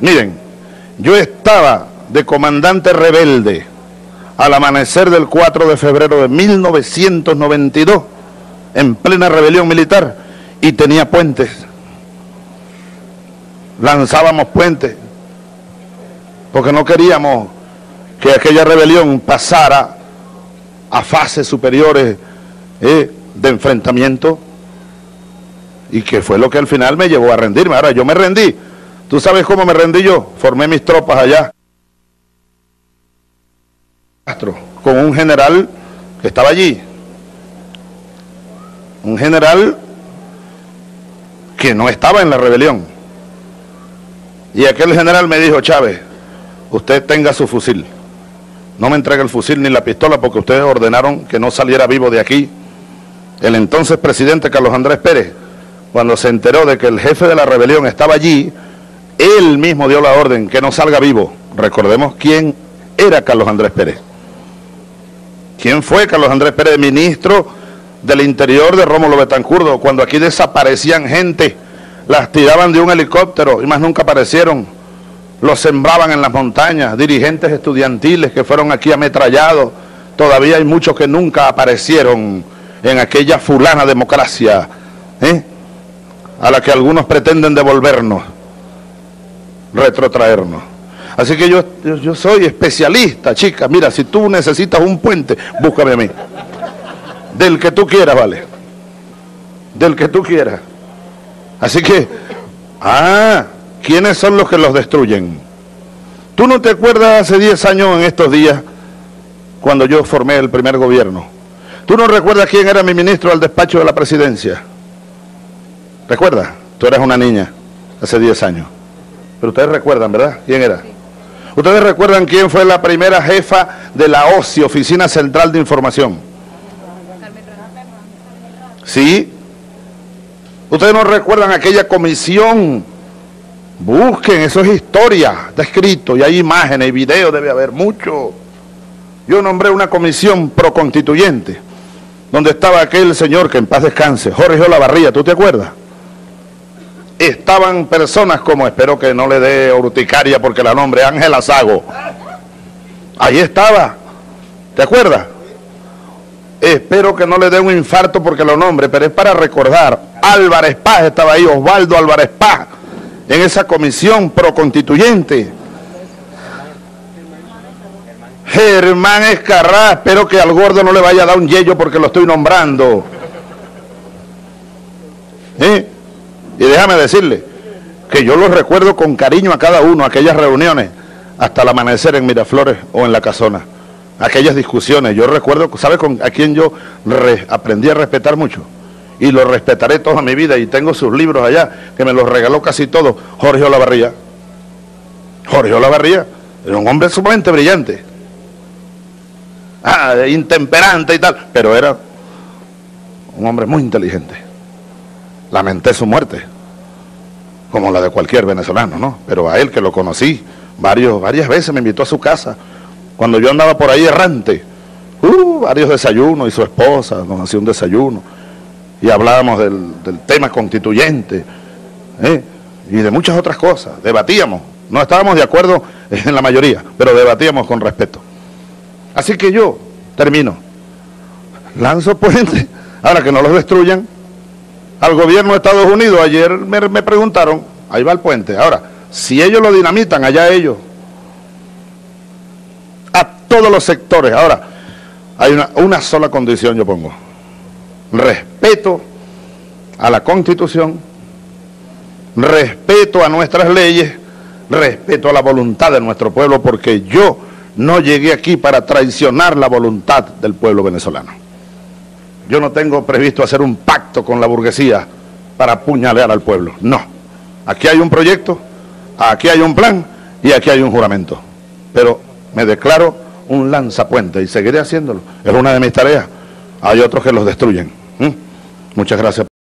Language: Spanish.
Miren, yo estaba de comandante rebelde al amanecer del 4 de febrero de 1992, en plena rebelión militar, y tenía puentes. Lanzábamos puentes, porque no queríamos que aquella rebelión pasara a fases superiores eh, de enfrentamiento y que fue lo que al final me llevó a rendirme. Ahora yo me rendí. ¿Tú sabes cómo me rendí yo? Formé mis tropas allá. Con un general que estaba allí. Un general que no estaba en la rebelión. Y aquel general me dijo, Chávez, usted tenga su fusil. No me entregue el fusil ni la pistola porque ustedes ordenaron que no saliera vivo de aquí. El entonces presidente Carlos Andrés Pérez, cuando se enteró de que el jefe de la rebelión estaba allí, él mismo dio la orden que no salga vivo. Recordemos quién era Carlos Andrés Pérez. ¿Quién fue Carlos Andrés Pérez, ministro del Interior de Rómulo Betancurdo? Cuando aquí desaparecían gente, las tiraban de un helicóptero y más nunca aparecieron los sembraban en las montañas, dirigentes estudiantiles que fueron aquí ametrallados, todavía hay muchos que nunca aparecieron en aquella fulana democracia, ¿eh? a la que algunos pretenden devolvernos, retrotraernos. Así que yo, yo, yo soy especialista, chica, mira, si tú necesitas un puente, búscame a mí. Del que tú quieras, vale. Del que tú quieras. Así que, ah, ¿Quiénes son los que los destruyen? ¿Tú no te acuerdas hace 10 años en estos días, cuando yo formé el primer gobierno? ¿Tú no recuerdas quién era mi ministro al despacho de la presidencia? ¿Recuerdas? Tú eras una niña hace 10 años. Pero ustedes recuerdan, ¿verdad? ¿Quién era? ¿Ustedes recuerdan quién fue la primera jefa de la OSI, Oficina Central de Información? ¿Sí? ¿Ustedes no recuerdan aquella comisión Busquen, eso es historia, está escrito y hay imágenes y videos, debe haber mucho. Yo nombré una comisión proconstituyente, donde estaba aquel señor que en paz descanse, Jorge Olavarría, ¿tú te acuerdas? Estaban personas como, espero que no le dé urticaria porque la nombre, Ángela Sago. Ahí estaba, ¿te acuerdas? Espero que no le dé un infarto porque lo nombre, pero es para recordar. Álvarez Paz estaba ahí, Osvaldo Álvarez Paz en esa comisión proconstituyente. Germán Escarrá, espero que al gordo no le vaya a dar un yello porque lo estoy nombrando. ¿Eh? Y déjame decirle que yo los recuerdo con cariño a cada uno, aquellas reuniones, hasta el amanecer en Miraflores o en la casona. Aquellas discusiones, yo recuerdo, ¿sabe con, a quién yo aprendí a respetar mucho? y lo respetaré toda mi vida y tengo sus libros allá que me los regaló casi todos Jorge Olavarría. Jorge Olavarría era un hombre sumamente brillante, ah, intemperante y tal, pero era un hombre muy inteligente. Lamenté su muerte, como la de cualquier venezolano, ¿no? Pero a él que lo conocí varios, varias veces me invitó a su casa cuando yo andaba por ahí errante. Uh, varios desayunos y su esposa nos hacía un desayuno y hablábamos del, tema constituyente ¿eh? y de muchas otras cosas. Debatíamos, no estábamos de acuerdo en la mayoría, pero debatíamos con respeto. Así que yo termino. Lanzo puente, ahora que no los destruyan. Al gobierno de Estados Unidos, ayer me, me preguntaron, ahí va el puente. Ahora, si ellos lo dinamitan, allá ellos. A todos los sectores. Ahora, hay una, una sola condición yo pongo respeto a la Constitución, respeto a nuestras leyes, respeto a la voluntad de nuestro pueblo, porque yo no llegué aquí para traicionar la voluntad del pueblo venezolano. Yo no tengo previsto hacer un pacto con la burguesía para apuñalear al pueblo. No. Aquí hay un proyecto, aquí hay un plan y aquí hay un juramento. Pero me declaro un lanzapuente y seguiré haciéndolo. Es una de mis tareas. Hay otros que los destruyen. ¿Mm? Muchas gracias.